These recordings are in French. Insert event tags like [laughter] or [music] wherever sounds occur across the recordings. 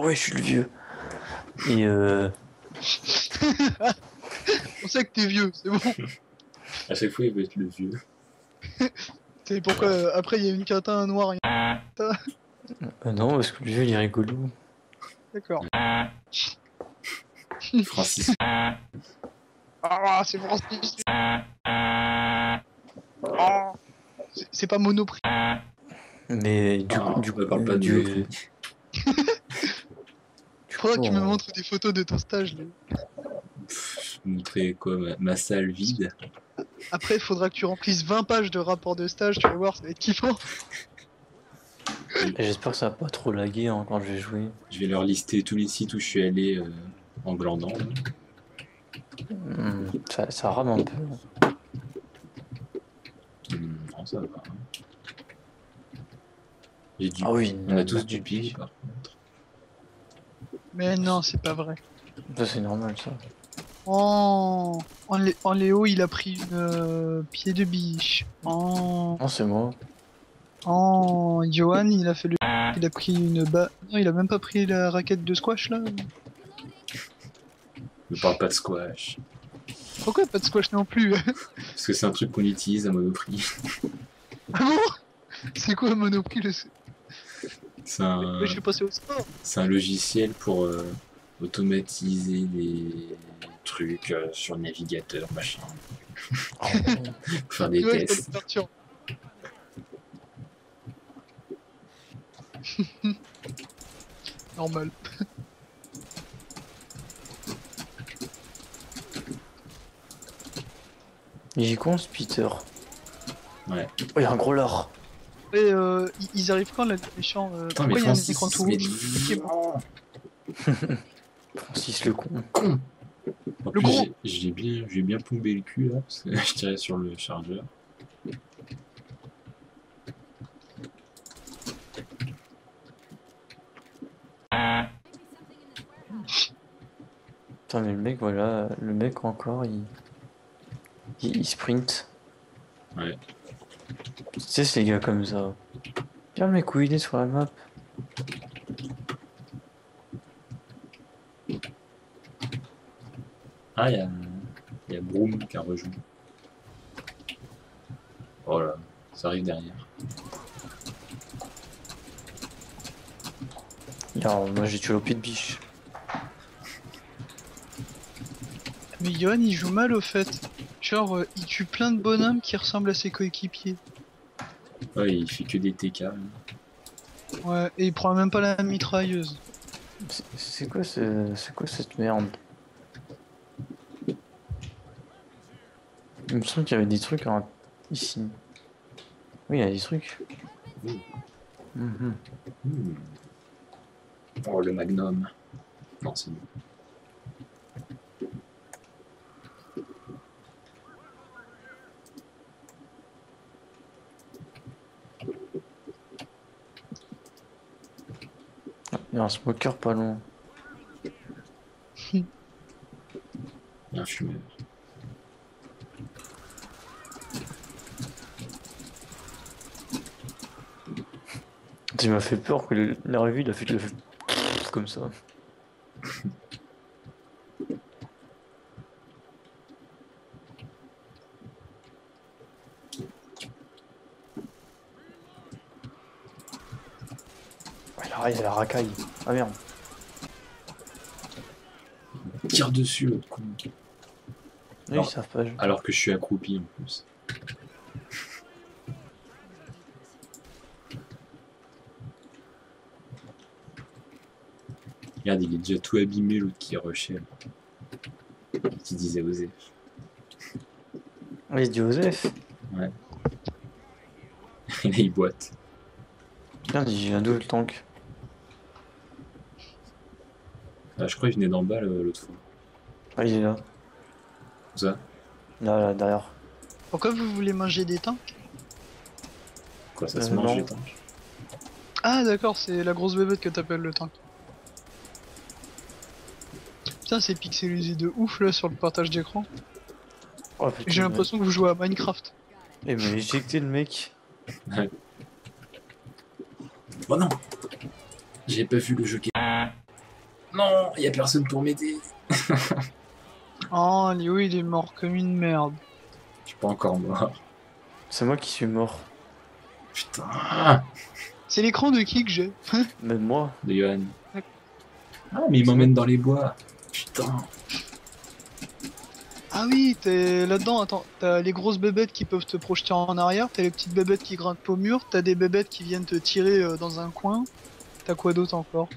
ouais, je suis le vieux. Et euh, [laughs] On sait que t'es vieux, c'est bon. À chaque fois, il veut être le vieux. [laughs] C'est pourquoi euh, après il y a une catin noire. euh, non, parce que le vieux il est rigolo. D'accord. [laughs] Francis. Ah, c'est Francis. Ah. C'est- C'est pas Monoprix. Mais du Ah, coup, du on coup, parle pas du, du Faudra que tu me on- montres des photos de ton stage. là. Pff, montrer quoi ma, ma salle vide. Après, il faudra que tu remplisses 20 pages de rapport de stage, tu vas voir, ça va être kiffant. [laughs] J'espère que ça va pas trop laguer hein, quand je vais jouer. Je vais leur lister tous les sites où je suis allé euh, en glandant. Hmm, ça, ça rame un peu. Hum, non, ça va. hein. J'ai du... Ah oui, On a tous du contre. Mais non, c'est pas vrai. Ça c'est normal ça. Oh, en, Lé- en Léo, il a pris une euh, pied de biche. Oh, Non, c'est moi. oh, Johan, il a fait le. [laughs] Il a pris une ba... Non, il a même pas pris la raquette de squash là. Ne parle pas de squash. Pourquoi pas de squash non plus? [laughs] Parce que c'est un truc qu'on utilise à Monoprix. Ah bon? C'est quoi Monoprix le... C'est un, Mais je suis passé au sport. c'est un logiciel pour euh, automatiser des trucs euh, sur le navigateur, machin. Oh, Pour [laughs] faire des tests. [laughs] Normal. con ce Peter. Ouais. Oh, il y a un gros lard. Et euh, ils- arrivent quand là, les méchants euh, Pourquoi il y a un Francis, écran tout mais- rouge Ok, bon. [laughs] Francis le con. En Le j'ai- bien, j'ai bien plombé le cul là, parce que [laughs] je tirais sur le chargeur. Putain, mais le mec, voilà, le mec encore, il. Il, il sprint. Ouais. Tu sais, c'est les gars comme ça. Où il est sur la map Ah, il y a, y a Broom qui a rejoint. Oh là, ça arrive derrière. Alors, moi j'ai tué pied de biche. Mais Johan il joue mal au fait. Genre euh, il tue plein de bonhommes qui ressemblent à ses coéquipiers. Ouais, il fait que des TK. Ouais, et il prend même pas la mitrailleuse. C'est- quoi, ce- c'est quoi cette merde? Il me semble qu'il y avait des trucs hein, ici. Oui, il y a des trucs. Mhm. Hmm. Oh, le Magnum. Non, c'est bon. A un smoker pas loin. [laughs] Un fumeur. Tu m'as fait peur que le- l'arrivée il a fait le comme ça. Ouais, il à la racaille. Ah merde. Tire dessus, l'autre con. Oui, Alors- ils savent pas. jouer. Alors que je suis accroupi en plus. Regarde, il est déjà tout abîmé, l'autre qui rushait. là. Qui disait oser. Oui, il dit Joseph. Et là, il boite. Merde, il vient d'où le tank Ah, je crois qu'il venait d'en bas le- l'autre fois. Ah, il est là. Où ça? Là, là, derrière. Pourquoi vous voulez manger des tanks Quoi, ça se Euh, mange non. les tanks Ah d'accord, c'est la grosse bébête que t'appelles le tank. Putain, c'est pixelisé de ouf là sur le partage d'écran. Oh, J'ai l'impression que vous jouez à Minecraft. Eh, mais éjecté le mec. Oh non J'ai pas vu le jeu qui Non, il y a personne pour m'aider. [laughs] Oh, Léo, il est mort comme une merde. Je suis pas encore mort. C'est moi qui suis mort. Putain. C'est l'écran de qui que j'ai [laughs] Même moi. De Johan. Ah, mais il m'emmène dans les bois. Putain. Ah oui, t'es là-dedans, attends, t'as les grosses bébêtes qui peuvent te projeter en arrière, t'as les petites bébêtes qui grimpent au mur, t'as des bébêtes qui viennent te tirer euh, dans un coin. T'as quoi d'autre encore?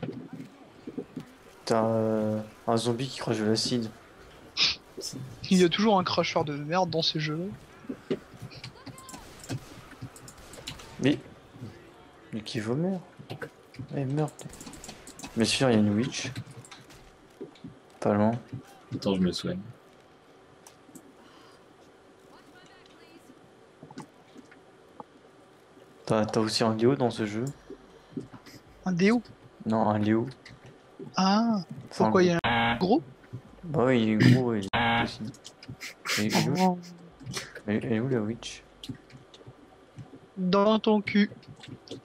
T'as euh, un zombie qui crache de l'acide. Il y a toujours un cracheur de merde dans ces jeux. Mais. Mais qui vomir Eh merde. Mais sûr, il y a une witch. Pas loin. Attends, je me soigne. T'as t'as aussi un Léo dans ce jeu? Un déo Non, un Léo. Ah, pourquoi il y a un gros? Bah ouais, il est gros, il est aussi. Elle est où, Oh, est où la witch? Dans ton cul.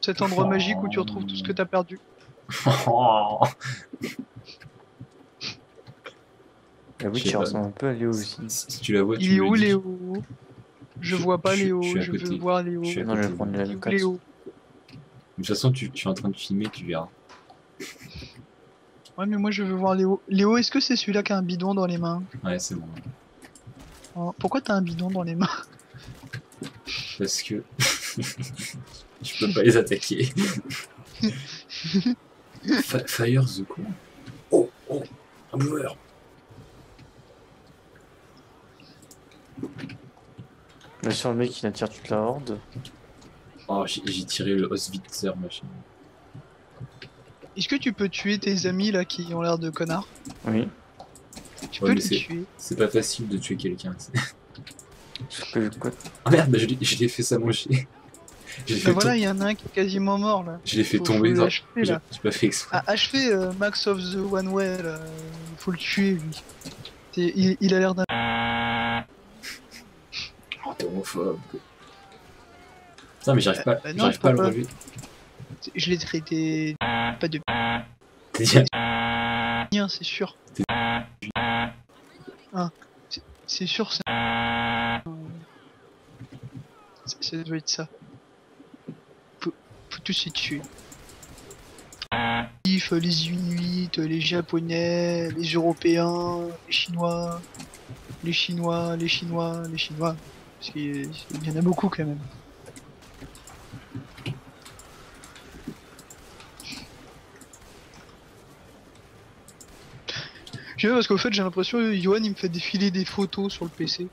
Cet endroit magique où tu retrouves tout ce que t'as perdu. Oh. La witch, ressemble un peu à Léo aussi. Si si tu la vois, tu Il est où dis. Léo? Je Je- vois pas je- Léo, je veux voir Léo. Je suis Non, je vais prendre la où, 4. Léo De toute façon, tu, tu es en train de filmer, tu verras. Ouais, mais moi je veux voir Léo. Léo, est-ce que c'est celui-là qui a un bidon dans les mains Ouais, c'est bon. Oh, Pourquoi t'as un bidon dans les mains Parce que [laughs] je peux pas les attaquer. [laughs] Fire the quoi Oh, oh, un boueur. Bien sûr, le mec, il attire toute la horde. Oh, j'ai j'ai tiré le Oswitzer machin. Est-ce que tu peux tuer tes amis là qui ont l'air de connards Oui. Tu Ouais, peux les tuer. C'est pas facile de tuer quelqu'un. quoi, Ah [laughs] merde, bah, je l'ai je fait ça manger. [laughs] Je Bah fait, voilà, il y en a un qui est quasiment mort là. je l'ai fait Faut- tomber. faut J'ai là. j'ai pas fait exprès. Ah, achevé euh, Max of the One Way là. Faut le tuer lui. Il, il a l'air d'un. [laughs] Oh, t'es homophobe. Putain, mais j'arrive pas, bah non, j'arrive je pas à le relever. Je l'ai traité. Pas de [laughs] c'est sûr. Ah, c'est- sûr, ça. Ça doit être ça. Faut, faut tous les tuer. Les Inuits, les Japonais, les Européens, les Chinois, les Chinois, les Chinois, les Chinois. Parce qu'il y en a beaucoup quand même. Je parce qu'au fait j'ai l'impression que Johan il me fait défiler des photos sur le PC.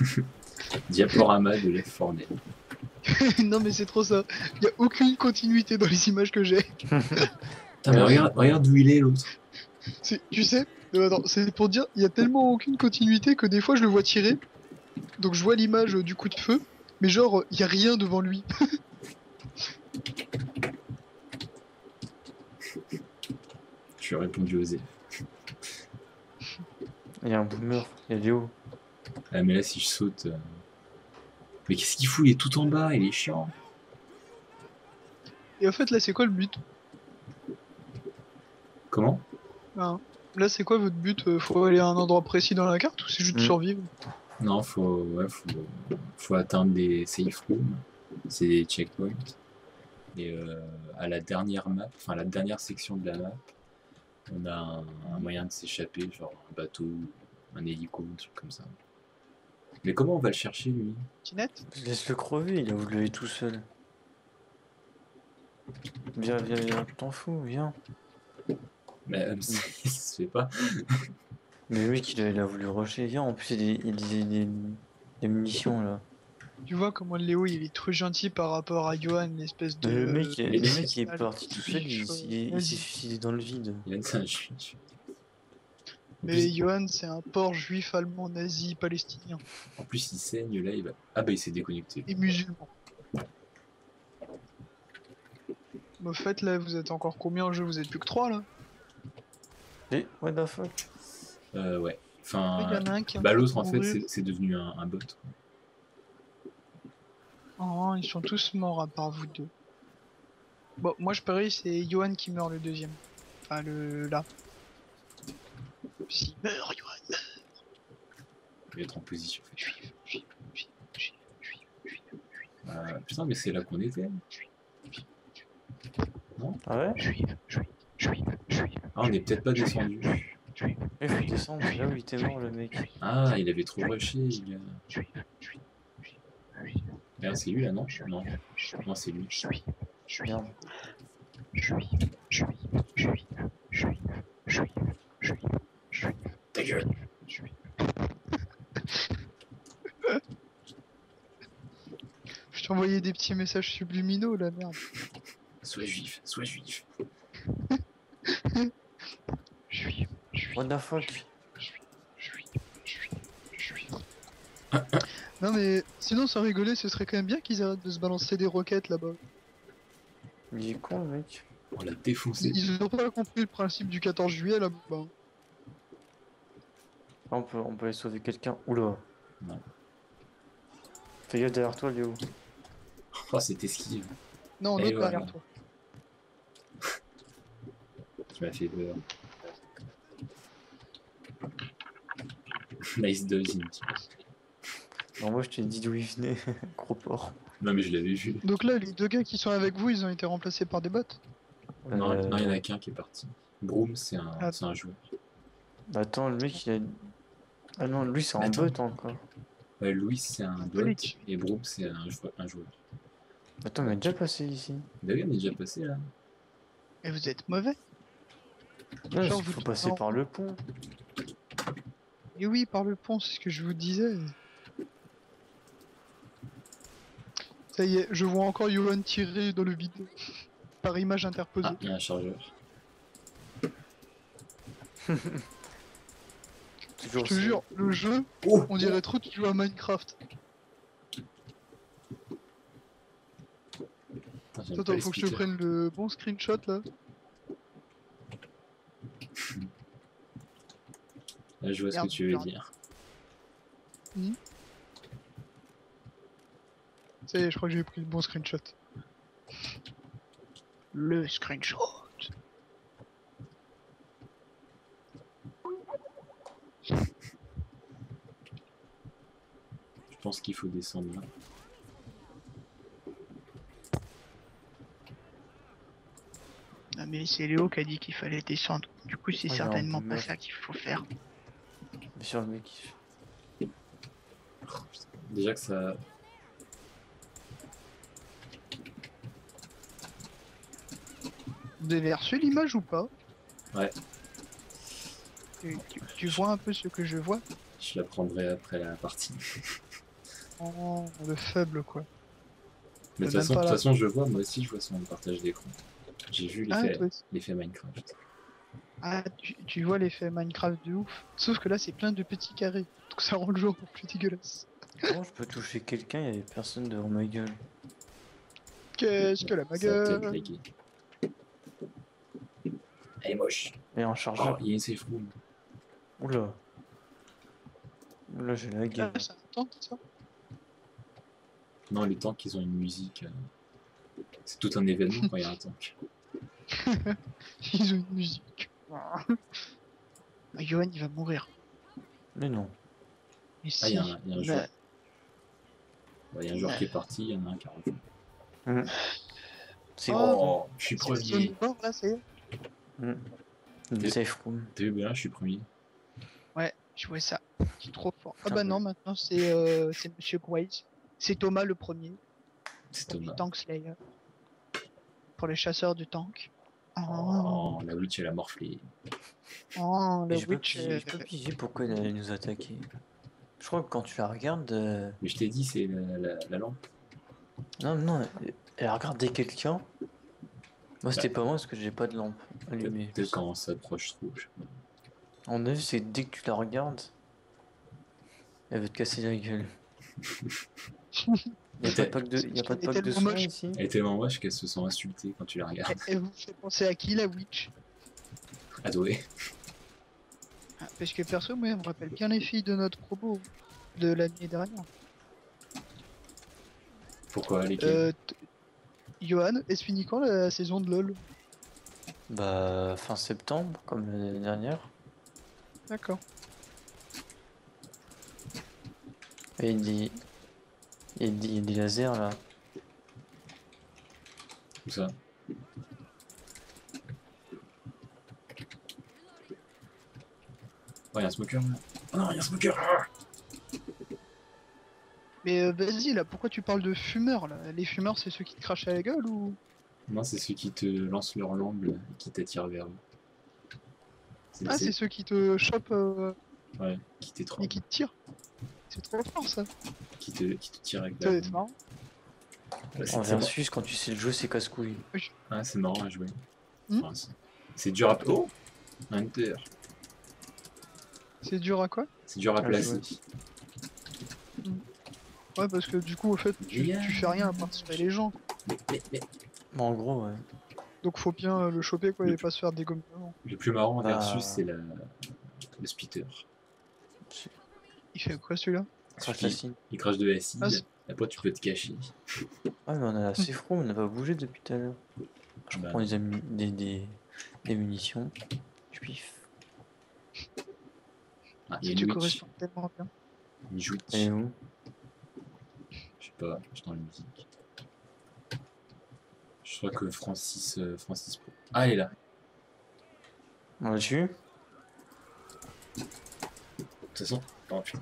[laughs] Diaporama de Left 4 Dead. non mais c'est trop ça. Il y a aucune continuité dans les images que j'ai. Regarde, regarde où il est l'autre. Tu sais Non, attends, c'est pour dire, il y a tellement aucune continuité que des fois je le vois tirer. Donc je vois l'image euh, du coup de feu, mais genre il y a rien devant lui. [laughs] Tu as répondu aux F. il y a un boomer, il y a. Ah, mais là, si je saute. euh, Mais qu'est-ce qu'il fout? Il est tout en bas, il est chiant. Et en fait là c'est quoi le but? Comment? Hein? Là c'est quoi votre but? Euh, Faut aller à un endroit précis dans la carte ou c'est juste Mm. survivre? Non, faut, ouais, faut, faut atteindre des safe rooms. C'est des checkpoints. Et euh, à la dernière map, enfin la dernière section de la map, on a un, un moyen de s'échapper, genre un bateau, un hélico, un truc comme ça. Mais comment on va le chercher lui? Tinette Laisse-le crever, il a voulu aller tout seul. Viens, viens, viens, tu t'en fous, viens. Mais euh, [laughs] ça se fait pas. Mais le mec, il a, il a voulu rusher, viens, en plus, il y a des, il y a des, des- des munitions là. Tu vois comment Léo il est trop gentil par rapport à Johan, l'espèce de. Le mec, le mec, il est parti tout seul, il, il- s'est suicidé dans le vide. Il a un juif. Mais Johan c'est un porc juif allemand nazi palestinien en plus, il saigne là, il va. Ah bah il s'est déconnecté. et musulman. Au fait là vous êtes encore combien en jeu? Vous êtes plus que 3 là? Et what the fuck? Euh, ouais. Enfin, bah l'autre en fait, c'est c'est devenu un, un bot. Oh, ils sont tous morts à part vous deux. Bon, moi je parie c'est Johan qui meurt le deuxième. Enfin le là. S'il meurt, Johan, meurt. Je vais être en position. Juif, juif, juif, juif, juif, juif, Euh, putain, mais c'est là qu'on était. Ah ouais juif, juif, juif, juif. Ah, on n'est peut-être pas descendu. Juif, Il faut descendre, c'est là où il était mort le mec. Ah, il avait trop rushé, il juif, juif, juif, juif. Merde, c'est lui là, non Non, Juif, non c'est lui. juif, juif, Merde. juif, juif, juif, juif, juif, juif, juif. Ta gueule. Juif. Je t'ai envoyé des petits messages subliminaux là, merde. Sois juif, sois juif. Juif, juif, What the fuck juif, Non mais sinon sans rigoler, ce serait quand même bien qu'ils arrêtent de se balancer des roquettes là-bas. Il est con mec. On l'a défoncé. Ils ont pas compris le principe du 14 juillet là-bas. Ah, on, peut, on peut aller sauver quelqu'un. Oula. Non. Fais gaffe derrière toi Léo. Oh, c'était esquive. Non, l'autre voilà. derrière toi. [laughs] Tu m'as fait peur. nice Inti. Non moi je t'ai dit d'où il venait. [laughs] Gros porc. Non, mais je l'avais vu. Donc là, les deux gars qui sont avec vous, ils ont été remplacés par des bots? Non, Euh, non, il y en a qu'un qui est parti. Broom, c'est un, Ah. c'est un joueur. Attends le mec il a... Ah non lui c'est un bot encore. Ouais, Louis, c'est un bot. Et Broom, c'est un, un joueur. Attends il est déjà passé ici. D'ailleurs, on est déjà passé là. Et vous êtes mauvais. Genre, il faut vous- passer non. par le pont. Et oui, par le pont, c'est ce que je vous disais. Ça y est, je vois encore Johan tirer dans le vide. Par image interposée. Ah, il y a un chargeur. [laughs] Je te jure, le jeu, Oh on dirait trop qu'il joue à Minecraft. Attends, faut que je te prenne le bon screenshot là. Là, je vois ce que tu veux merde. dire. Est, je crois que j'ai pris le bon screenshot. Le screenshot. Je pense qu'il faut descendre là. Non mais c'est Léo qui a dit qu'il fallait descendre. Du coup, c'est Ah, certainement pas ça qu'il faut faire. Bien sûr le mec. Déjà que ça. Reçu l'image ou pas Ouais. Tu, tu- tu vois un peu ce que je vois Je la prendrai après la partie. Oh, le faible quoi. Mais de toute façon, même de pas toute façon, je vois, moi aussi, je vois son partage d'écran. J'ai vu Ah, l'effet l'effet Minecraft. Ah, tu, tu vois l'effet Minecraft de ouf. Sauf que là, c'est plein de petits carrés. Donc ça rend le jeu encore plus dégueulasse. Comment je peux toucher quelqu'un Il y avait personne devant ma gueule. Qu'est-ce que la ma gueule. Elle est moche. Et un Oh, chargeur. il room. Oula. Oula j'ai la Ah, gueule. c'est un tank ça Non, les tanks, ils ont une musique. euh, C'est tout un événement quand il y a un tank. [laughs] Ils ont une musique. Ah, Johan, il va mourir. Mais non. Mais si. Ah, il y a un, il y a un bah, joueur. Ouais, Il y a un joueur qui est parti, il y en a un qui a rejoint. C'est Oh. gros. je suis premier. mort, là, Et- safe room. T'as vu, bien, je suis premier. Ouais, je vois ça. C'est trop fort. Ah bah non, maintenant c'est euh, c'est Monsieur Graves. C'est Thomas le premier. C'est du Thomas. Tank Slayer. Pour les chasseurs de tanks. Oh, Oh, la witch, elle a morflé. oh, Et je peux, witch. piger, euh, je peux piger pourquoi elle allait nous attaquer. Je crois que quand tu la regardes. euh, Mais je t'ai dit, c'est la, la- la lampe. Non, non, elle- elle a regardé quelqu'un. Moi c'était pas moi parce que j'ai pas de lampe allumée. Peut-être quand on s'approche trop. je sais pas. En avis, c'est dès que tu la regardes, elle veut te casser la gueule. [laughs] Y a pas de pack de, y a pas de, pack de soins ici Elle est tellement moche qu'elle se sent insultée quand tu la regardes. Elle vous fait penser à qui la witch? Adoué. Ah, Parce que perso, moi, elle me rappelle bien les filles de notre promo de l'année dernière. Pourquoi lesquelles? Euh, Johan, est-ce fini quand la saison de LoL Bah, fin septembre, comme l'année dernière. D'accord. Et il des... Il des lasers là. Tout ça. Oh, y'a un smoker là. Oh non, y'a un smoker ah Mais euh, vas-y là, pourquoi tu parles de fumeurs là? Les fumeurs c'est ceux qui te crachent à la gueule ou? Non, c'est ceux qui te lancent leur lampe là, et qui t'attirent vers eux. Ah c'est ceux qui te chopent euh, Ouais, qui t'étranglent, et qui te tirent C'est trop fort ça qui te, qui te tirent avec la C'est marrant. Ouais, c'est versus, quand tu sais le jeu, c'est casse-couille. Ah, c'est marrant à jouer. Hmm. Enfin, c'est- dur à... Oh Hunter C'est dur à quoi? C'est dur à À placer. Ouais parce que du coup au fait tu, Yeah. tu fais rien à part tirer les gens. Mais, mais, mais, Mais en gros, ouais. Donc faut bien le choper quoi Le et pas se faire dégommer. Le plus marrant Bah. versus, c'est la... le spitter. Il fait quoi celui-là? Il- crache de l'acide, Ah, après tu peux te cacher. Ah, mais on a assez froid, on n'a pas bougé depuis tout à l'heure. Je Bah, prends des, des, des, des munitions. Je piffe. Ah, il y Si a tu une corresponds tellement bien. une où? Pas, je dans la musique. Je crois que Francis... euh, Francis... Pro- Ah, elle est là. On l'a dessus De toute façon... Oh putain.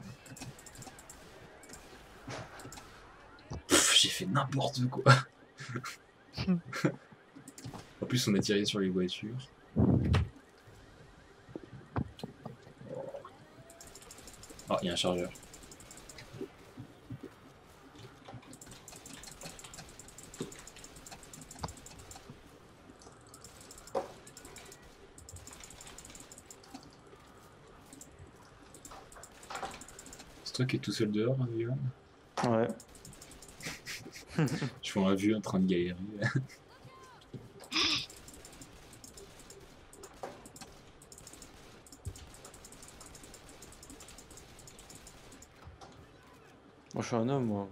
J'ai fait n'importe quoi. [laughs] en plus, on a tiré sur les voitures. Oh, il y a un chargeur. Toi qui es tout seul dehors, hein, Yohan Ouais. [laughs] Je vois un vieux en train de galérer. [laughs] Moi, je suis un homme, moi.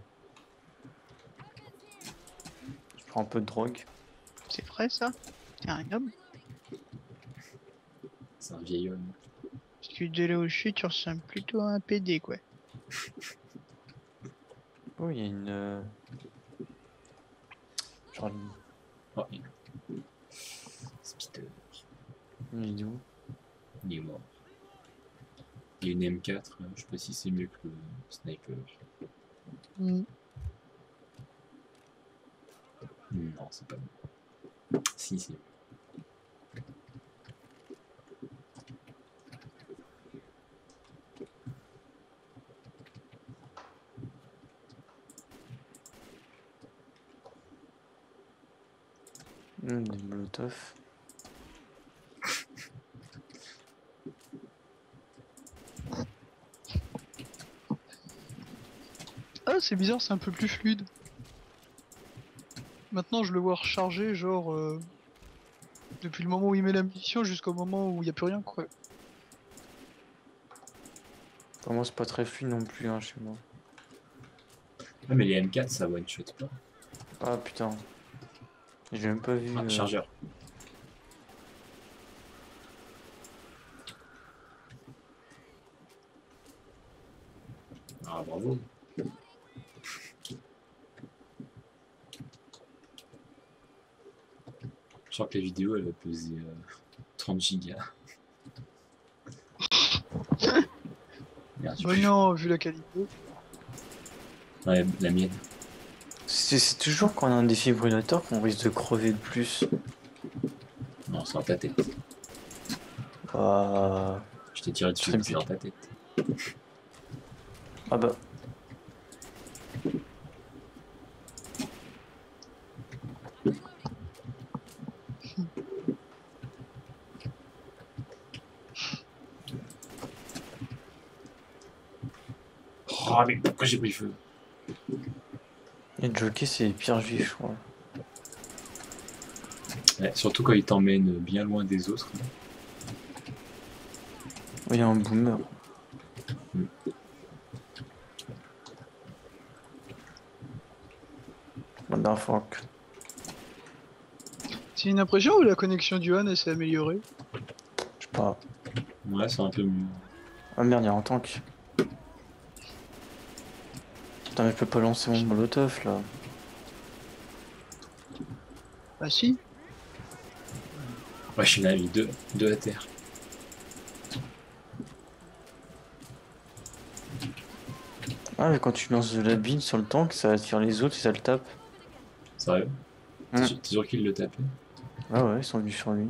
Je prends un peu de drogue. C'est vrai ça T'es un homme C'est un vieil homme. Parce que de là où je suis tu ressembles plutôt à un PD quoi. Oh, il y a une. euh, Genre, une- Oh, il... Spitter, une vidéo. il est mort. Il y a une M4, euh, je sais pas si c'est mieux que le sniper. Non, c'est pas mieux. Si, si. Hmm, des molotov. Ah c'est bizarre, c'est un peu plus fluide. Maintenant je le vois recharger genre euh, depuis le moment où il met la munition jusqu'au moment où il n'y a plus rien quoi. Pour moi, c'est pas très fluide non plus, hein, chez moi. Ouais, mais les M4, ça one shot pas. Ah putain. J'ai même pas vu. Ah, euh, chargeur. Ah, bravo. Je crois que la vidéo, elle va peser euh, 30 gigas. [laughs] Merde, non, vu la qualité. Ouais, la mienne. C'est toujours quand on a un défibrillateur qu'on risque de crever le plus. Non, c'est dans ta tête. Je t'ai tiré dessus, c'est dans ta tête. ah bah. Oh, mais pourquoi j'ai pris feu? Les jockeys, c'est les pires juifs, je crois. Ouais, Surtout quand il t'emmène bien loin des autres. Oui, il y a un boomer. Mm. Motherfuck. C'est une impression ou la connexion du Han elle s'est améliorée? Je sais pas. Ouais, c'est un peu mieux. Ah merde, il y a un tank. Putain, mais je peux pas lancer mon molotov là. Bah si. Ouais, je suis là, mis deux, deux à terre. Ah, mais quand tu lances de la bine sur le tank, ça attire les autres et ça le tape. Sérieux T'es sûr- T'es sûr qu'il le tapait Ah ouais, ils sont venus sur lui.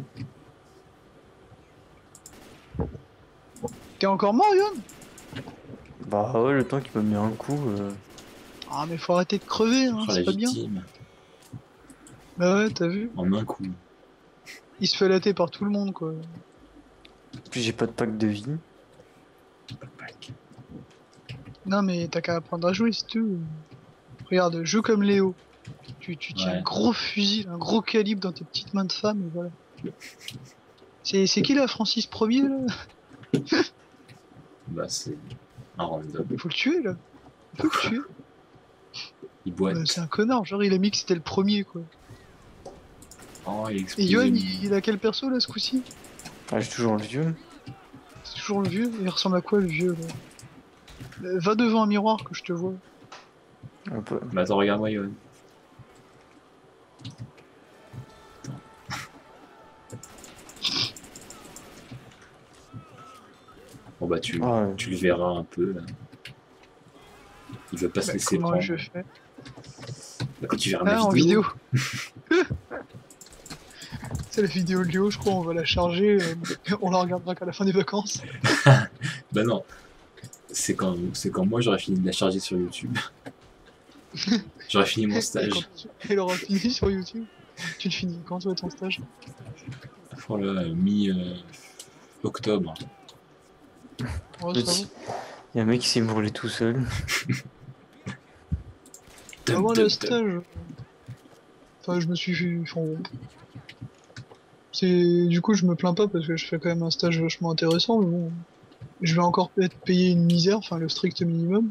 T'es encore mort, Yohan Bah ouais, le tank il m'a mis un coup. euh. Ah, mais faut arrêter de crever, hein, c'est pas bien. Bah ouais, t'as vu en un coup. Il se fait latter par tout le monde, quoi. Puis j'ai pas de pack de vie. Pac. Non, mais t'as qu'à apprendre à jouer, c'est tout. Regarde, joue comme Léo. Tu, tu tiens Ouais. un gros fusil, un gros calibre dans tes petites mains de femme, et voilà. C'est c'est qui là, Francis Ier là? Bah, c'est un random. Il faut le tuer là. Il faut le tuer. Il. Euh, c'est un connard, genre il a mis que c'était le premier quoi. Oh, il Et. Yohan, il, il a quel perso là ce coup-ci? Ah, j'ai toujours le vieux. C'est toujours le vieux Il ressemble à quoi le vieux là? Euh, Va devant un miroir que je te vois. Un peu. Bah, attends, regarde-moi, Yohan. Bon, bah, tu, Ah, ouais. tu le verras un peu, là. Il veut pas se Bah, laisser prendre. je fais quand tu verras Ah, ma en vidéo. vidéo [laughs] C'est la vidéo de Léo, je crois, on va la charger, euh, on la regardera qu'à la fin des vacances. [laughs] Bah non. C'est quand, c'est quand moi j'aurais fini de la charger sur YouTube. [laughs] j'aurais fini mon stage. Elle aura fini sur YouTube. Tu le finis quand toi ton stage? Là, mi-octobre. Ouais, Le ça ti- Il y a un mec qui s'est brûlé tout seul. Va. Ah, moi, le stage. Enfin, je me suis fait. enfin, C'est. Du coup, je me plains pas parce que je fais quand même un stage vachement intéressant, mais bon. Je vais encore être payé une misère, enfin le strict minimum.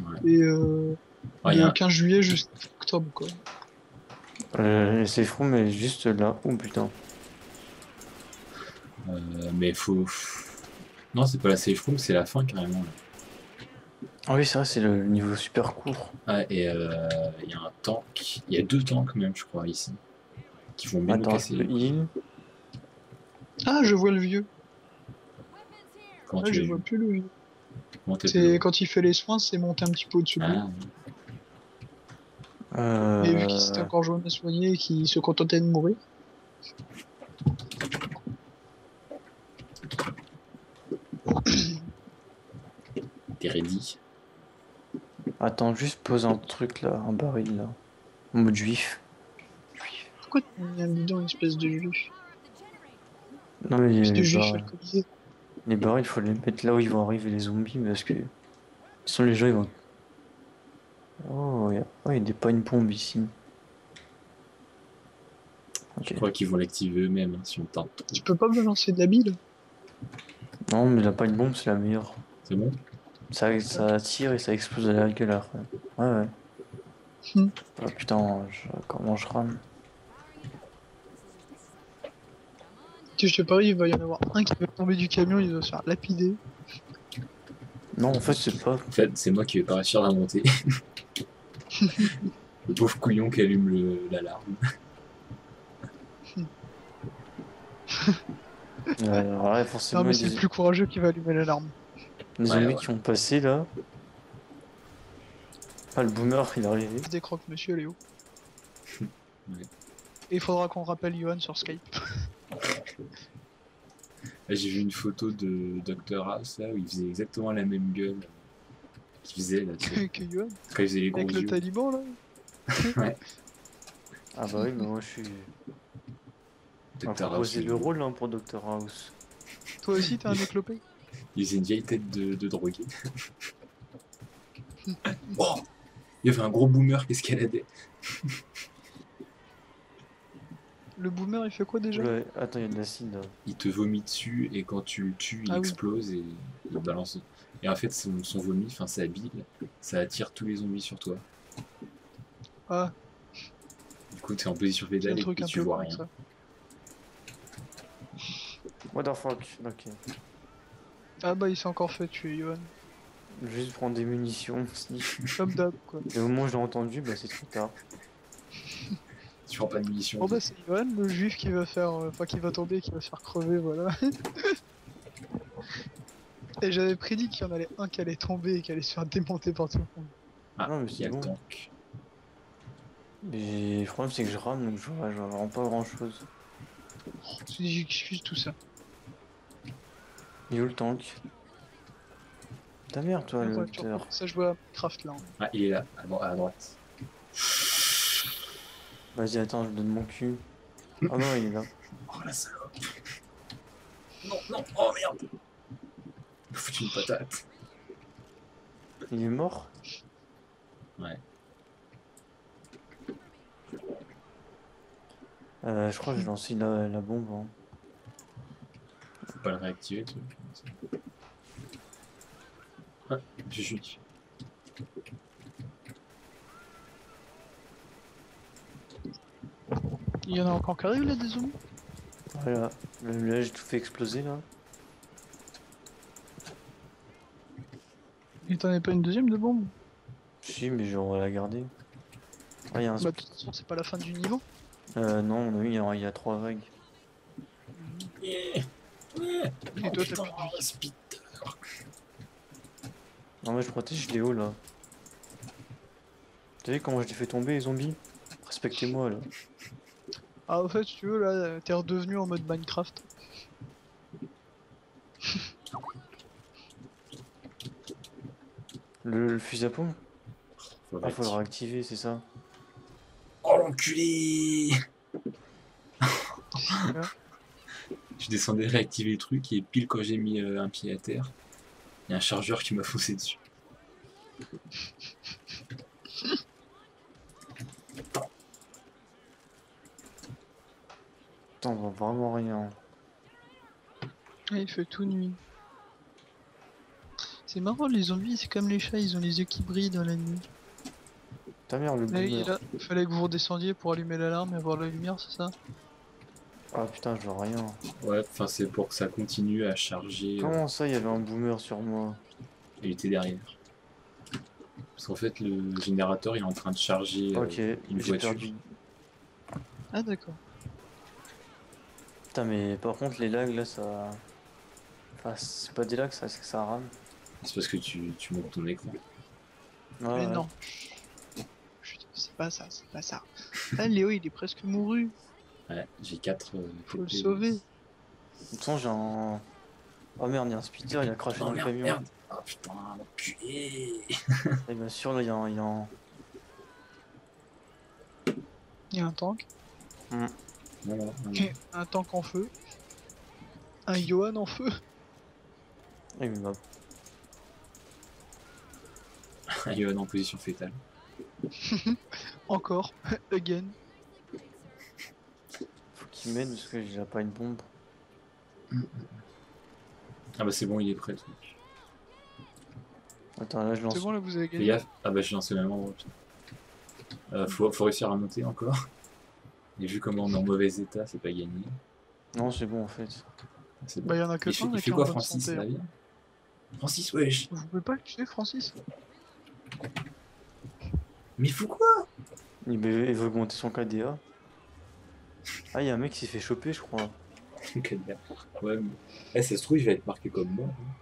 Ouais. Et euh, Ah, il y du a un- 15 juillet jusqu'à octobre, quoi. Euh, c'est fou, mais juste là. Oh putain. euh, mais faut. Non, c'est pas la safe room, c'est la fin carrément. Là. Ah oui, c'est vrai, c'est le niveau super court. Ah, et euh, il y a un tank. Il y a deux tanks même, je crois, ici. Qui vont bien Attends, casser. le heal. Ah, je vois le vieux. Comment Ah, tu je vois plus le vieux. C'est quand il fait les soins, c'est monté un petit peu au-dessus de lui. Ah, Euh... Et vu qu'il s'était encore joint à soigner et qu'il se contentait de mourir. t'es ready Attends, juste pose un truc là, un baril là. En mode juif. Pourquoi tu as mis dedans une espèce de juif? Non mais les, de juif bar- alcoolisé. les barils, il faut les mettre là où ils vont arriver les zombies parce que. Sinon les gens ils vont. Oh, il y a... oh, il y a des pas une bombe ici. Je crois qu'ils vont l'activer eux-mêmes hein, si on tente. Tu peux pas balancer de la bile? Non, mais la pas une bombe c'est la meilleure. C'est bon? Ça, ça tire et ça explose à la gueule. Ouais, ouais. Hmm. Oh putain, je- comment je rame Tu sais, je te parie, il va y en avoir un qui va tomber du camion, il va se faire lapider. Non, en fait, c'est pas. En fait, c'est moi qui vais pas réussir à la monter. [laughs] le pauvre couillon qui allume le- l'alarme. Ouais, alors là, forcément, Non, mais c'est a le plus courageux qui va allumer l'alarme. Des Ouais, zombies ouais. qui ont passé là. Ah, le boomer, il est arrivé. Je décroque monsieur Léo. [laughs] Ouais. Et il faudra qu'on rappelle Johan sur Skype. [laughs] J'ai vu une photo de Dr House là où il faisait exactement la même gueule qu'il faisait là, tu [laughs] sais, que, que Johan. quand il faisait les gros Avec le taliban là. Ah bah oui, mais moi je suis. On va Dr House, proposer il, le rôle hein, pour Dr House. Toi aussi, t'as un éclopé il faisait une vieille tête de, de drogué. [laughs] oh il y avait un gros boomer qui escaladait. Le boomer, il fait quoi déjà? Attends, il y a de l'acide là. Il te vomit dessus et quand tu le tues, il Ah oui. explose et il balance. Et en fait, son, son vomi, enfin sa bile, ça attire tous les zombies sur toi. Ah, Du coup, t'es en position pédale et, et un tu peu vois rien. ça. What the fuck? Ok. Ah bah il s'est encore fait tuer, Johan. Juste prendre des munitions. [laughs] sniff. Comme d'hab, quoi. Et au moment où je l'ai entendu, bah c'est trop tard. [laughs] Tu prends pas de munitions. Bon bah c'est Johan, le juif qui va faire... euh, Enfin qui va tomber, qui va se faire crever, voilà. [laughs] Et j'avais prédit qu'il y en allait un qui allait tomber et qui allait se faire démonter par tout le monde. Ah, Non, mais c'est bon. tank. Mais le problème c'est que je rame donc je vois, je vois vraiment pas grand chose. C'est des excuses tout ça. Il est où le tank Ta mère toi le vois, ça je vois Craft là. Ah, il est là, à, dro- à droite. Vas-y attends je donne mon cul. Ah non il est là. Oh la salope. Non, non, oh merde. Il faut foutu une patate. Il est mort? Ouais. Euh, je crois que j'ai lancé la, la bombe. hein. Faut pas le réactiver, le truc. Ah, j'ai chuté. Il y en a encore qui arrivent là des zombies Voilà. Là, là, j'ai tout fait exploser là. Et t'en avais pas une deuxième de bombe? Si mais j'aurais la garder. Ah il y a un Bah de toute façon c'est pas la fin du niveau. Euh non on a eu il y a, il y a trois vagues. Yeah. Et toi, t'as putain, speed. Non mais je protège Léo là. T'as vu comment je l'ai fait tomber les zombies? Respectez-moi là. Ah en fait si tu veux là t'es redevenu en mode Minecraft. Le, le fusil à pompe? Faut le Ah faut le réactiver. c'est ça. Oh l'enculé. Je descendais réactiver le truc et pile quand j'ai mis euh, un pied à terre, il y a un chargeur qui m'a foncé dessus. On voit vraiment rien. Ah, il fait tout nuit. C'est marrant les zombies c'est comme les chats ils ont les yeux qui brillent dans la nuit. Ta mère le Là, il est boomer. là. Fallait que vous redescendiez pour allumer l'alarme et avoir la lumière c'est ça? Ah putain je vois rien. Ouais, enfin c'est pour que ça continue à charger. euh, Comment ça il y avait un boomer sur moi? Il était derrière. Parce qu'en fait le générateur il est en train de charger. euh, une voiture. perdu. Ah d'accord. Putain mais par contre les lags là ça... Enfin c'est pas des lags ça c'est que ça rame. C'est parce que tu, tu montes ton écran. Ouais, Mais ouais. non. C'est pas ça, c'est pas ça. Ah Léo il est presque mouru. Ouais, j'ai 4 Faut le sauver. De toute façon j'ai un... Oh merde il y a un speeder il a craché Oh dans le merde, camion. merde. Ah putain, l'enculé Et bien sûr là il y a un... il y a un- Il y a un tank. Et un tank en feu. Un Johan en feu. Ah, il m'a Un Johan en position fétale. [laughs] Encore. [laughs] Again. M'aide parce que j'ai pas une bombe. Ah bah c'est bon, il est prêt. Attends là je lance. C'est bon là vous avez gagné. gaffe. Ah bah j'ai lancé le même endroit. putain. Euh, faut, faut réussir à monter encore. Et vu comment on est en mauvais état, c'est pas gagné. Non c'est bon en fait. C'est bon. Bah y en a que il fait, un il là fait qui quoi Francis va bien Francis, wesh Vous pouvez pas le tuer Francis? Mais il faut quoi? Il veut, il veut augmenter son KDA. Ah il y a un mec qui s'est fait choper je crois. [laughs] Ouais, mais... Eh, ça se trouve, il va être marqué comme mort. hein.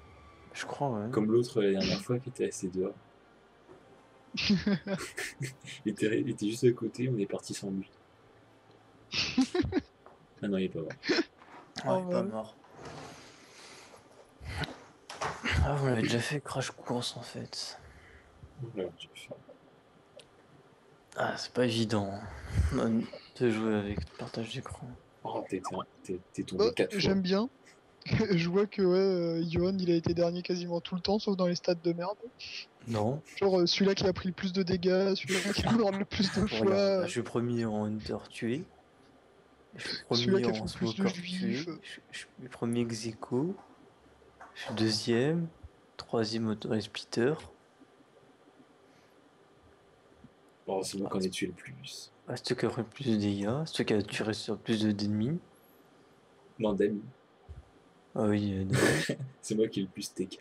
Je crois ouais. Comme l'autre la dernière fois qui était resté dehors. [laughs] il, était, il était juste à côté, on est parti sans lui. ah non, il est pas mort. Ah, il est pas ouais. mort. Ah vous l'avez déjà fait Crash Course en fait. Ah c'est pas évident hein, de jouer avec le partage d'écran. Oh, t'es- t'es- t'es t'es tombé Oh, 4 fois. J'aime bien. [laughs] Je vois que ouais, euh, Johan il a été dernier quasiment tout le temps sauf dans les stades de merde. Non. Genre euh, celui-là qui a pris le plus de dégâts, celui-là qui a [laughs] mort le plus de fois. je suis premier en Hunter tué. Je suis premier en Smoker tué. Je, je suis premier aequo. Je suis deuxième. Troisième au Splitter. Oh, c'est moi qu'on ait tué le plus. Ah, toi qui a pris le plus de dégâts. Toi qui a tué sur plus de- d'ennemis. Non, d'amis. Ah oui, euh, [laughs] C'est moi qui ai le plus TK.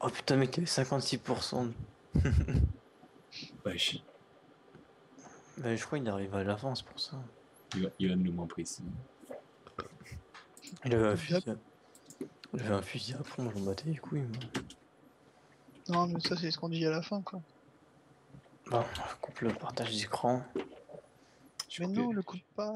Oh putain, mec, il y avait 56%. Wesh, Bah, je crois qu'il arrive à l'avance pour ça. Yo- Yohan le moins précis. Il avait un fusil à... Il avait un fusil à fond, j'en battais les couilles. moi. Non, mais ça, c'est ce qu'on dit à la fin, quoi. Bon, on coupe le partage d'écran. Je Mais non, le coupe pas.